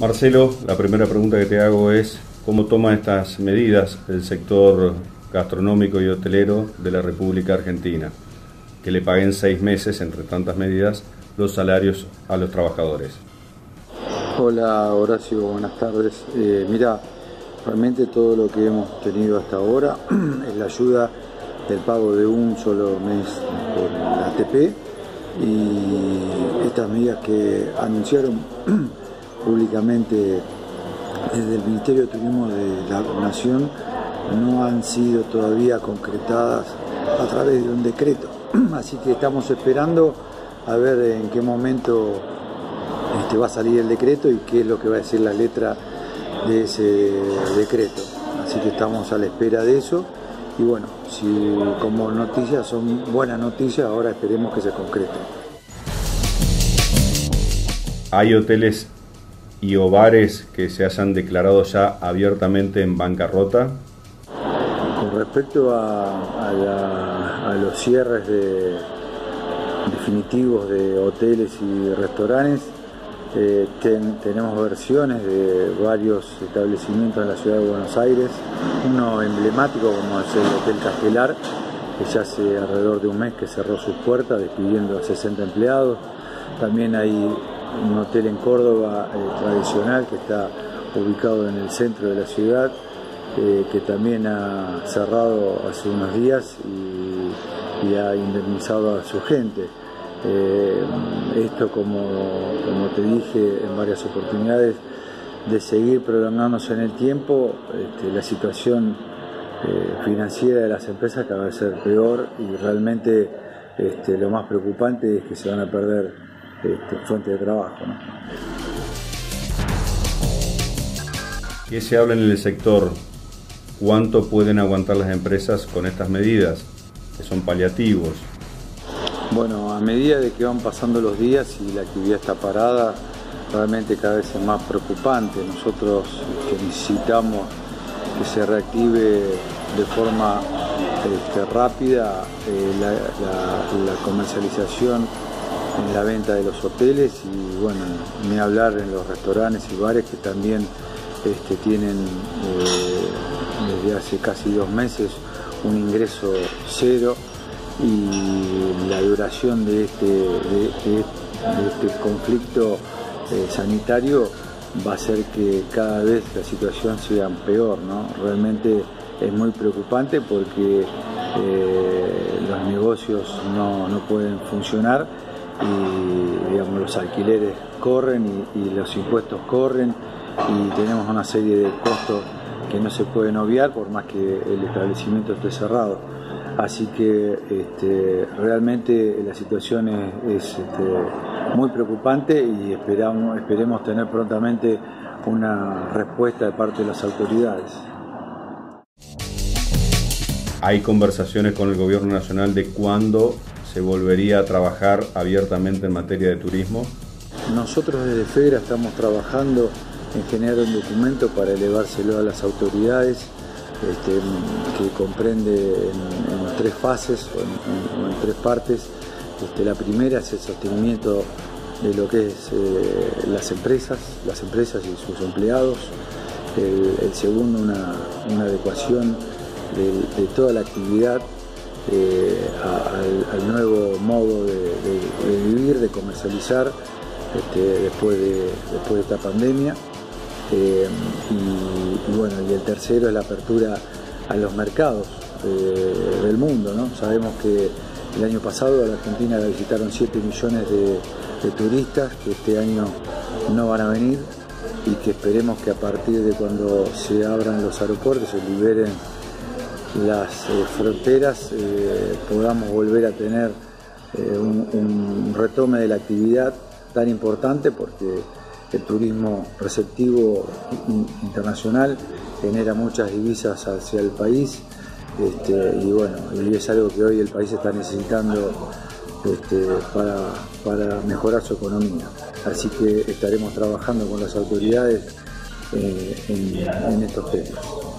Marcelo, la primera pregunta que te hago es, ¿cómo toma estas medidas el sector gastronómico y hotelero de la República Argentina? Que le paguen seis meses, entre tantas medidas, los salarios a los trabajadores. Hola Horacio, buenas tardes. Eh, mira, realmente todo lo que hemos tenido hasta ahora es la ayuda del pago de un solo mes por la ATP y estas medidas que anunciaron públicamente desde el Ministerio de Turismo de la Nación no han sido todavía concretadas a través de un decreto. Así que estamos esperando a ver en qué momento este, va a salir el decreto y qué es lo que va a decir la letra de ese decreto. Así que estamos a la espera de eso. Y bueno, si como noticias son buenas noticias, ahora esperemos que se concreten. ¿Hay hoteles y o que se hayan declarado ya abiertamente en bancarrota? Con respecto a, los cierres definitivos de hoteles y restaurantes, eh, tenemos versiones de varios establecimientos en la ciudad de Buenos Aires, uno emblemático como es el Hotel Castelar, que ya hace alrededor de un mes que cerró sus puertas despidiendo a 60 empleados. También hay un hotel en Córdoba eh, tradicional que está ubicado en el centro de la ciudad, eh, que también ha cerrado hace unos días y, ha indemnizado a su gente. Eh, esto, como, te dije en varias oportunidades, de seguir prolongándose en el tiempo, este, la situación financiera de las empresas cada vez ser peor y realmente este, lo más preocupante es que se van a perder este, fuentes de trabajo. ¿Qué se habla en el sector? ¿Cuánto pueden aguantar las empresas con estas medidas, que son paliativos? Bueno, a medida de que van pasando los días y la actividad está parada, realmente cada vez es más preocupante. Nosotros este, necesitamos que se reactive de forma este, rápida eh, la, comercialización en la venta de los hoteles y bueno, ni hablar en los restaurantes y bares que también este, tienen eh, desde hace casi dos meses un ingreso cero y la duración de este, este conflicto eh, sanitario va a hacer que cada vez la situación sea peor. ¿no? Realmente es muy preocupante porque eh, los negocios no, pueden funcionar y digamos, los alquileres corren y, los impuestos corren y tenemos una serie de costos que no se pueden obviar por más que el establecimiento esté cerrado. Así que este, realmente la situación es, este, muy preocupante y esperamos, esperemos tener prontamente una respuesta de parte de las autoridades. ¿Hay conversaciones con el Gobierno Nacional de cuándo se volvería a trabajar abiertamente en materia de turismo? Nosotros desde FEDERA estamos trabajando en generar un documento para elevárselo a las autoridades este, que comprende en, tres fases o en, tres partes. Este, la primera es el sostenimiento de lo que es eh, las empresas, las empresas y sus empleados. El, segundo, una, adecuación de, toda la actividad eh, al, nuevo modo de, vivir, de comercializar este, después, después de esta pandemia. Eh, y, bueno, y el tercero es la apertura a los mercados eh, del mundo. ¿no? Sabemos que el año pasado a la Argentina la visitaron 7 millones de, turistas que este año no van a venir y que esperemos que a partir de cuando se abran los aeropuertos, se liberen las eh, fronteras, podamos volver a tener un, un retome de la actividad tan importante porque el turismo receptivo internacional genera muchas divisas hacia el país este, y bueno, y es algo que hoy el país está necesitando este, para, mejorar su economía. Así que estaremos trabajando con las autoridades eh, en estos temas.